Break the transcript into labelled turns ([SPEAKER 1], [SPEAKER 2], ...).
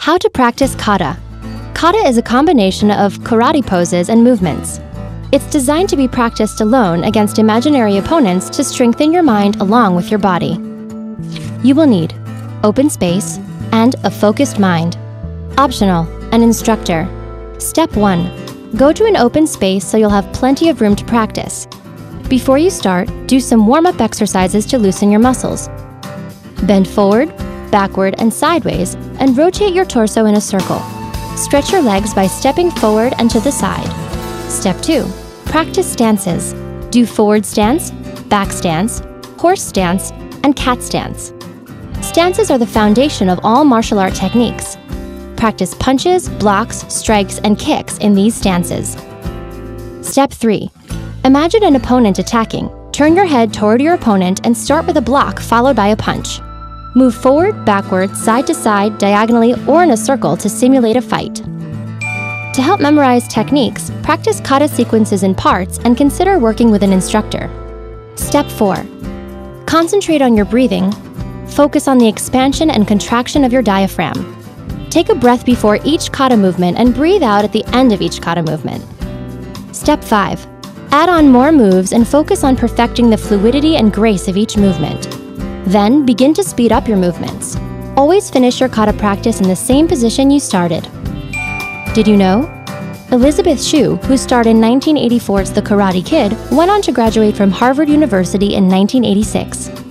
[SPEAKER 1] How to practice kata. Kata is a combination of karate poses and movements. It's designed to be practiced alone against imaginary opponents to strengthen your mind along with your body. You will need open space and a focused mind. Optional, an instructor. Step 1. Go to an open space so you'll have plenty of room to practice. Before you start, do some warm up exercises to loosen your muscles. Bend forward, backward, and sideways, and rotate your torso in a circle. Stretch your legs by stepping forward and to the side. Step 2. Practice stances. Do forward stance, back stance, horse stance, and cat stance. Stances are the foundation of all martial art techniques. Practice punches, blocks, strikes, and kicks in these stances. Step 3. Imagine an opponent attacking. Turn your head toward your opponent and start with a block followed by a punch. Move forward, backward, side to side, diagonally, or in a circle to simulate a fight. To help memorize techniques, practice kata sequences in parts and consider working with an instructor. Step 4. Concentrate on your breathing. Focus on the expansion and contraction of your diaphragm. Take a breath before each kata movement and breathe out at the end of each kata movement. Step 5. Add on more moves and focus on perfecting the fluidity and grace of each movement. Then begin to speed up your movements. Always finish your kata practice in the same position you started. Did you know? Elizabeth Shue, who starred in 1984's The Karate Kid, went on to graduate from Harvard University in 1986.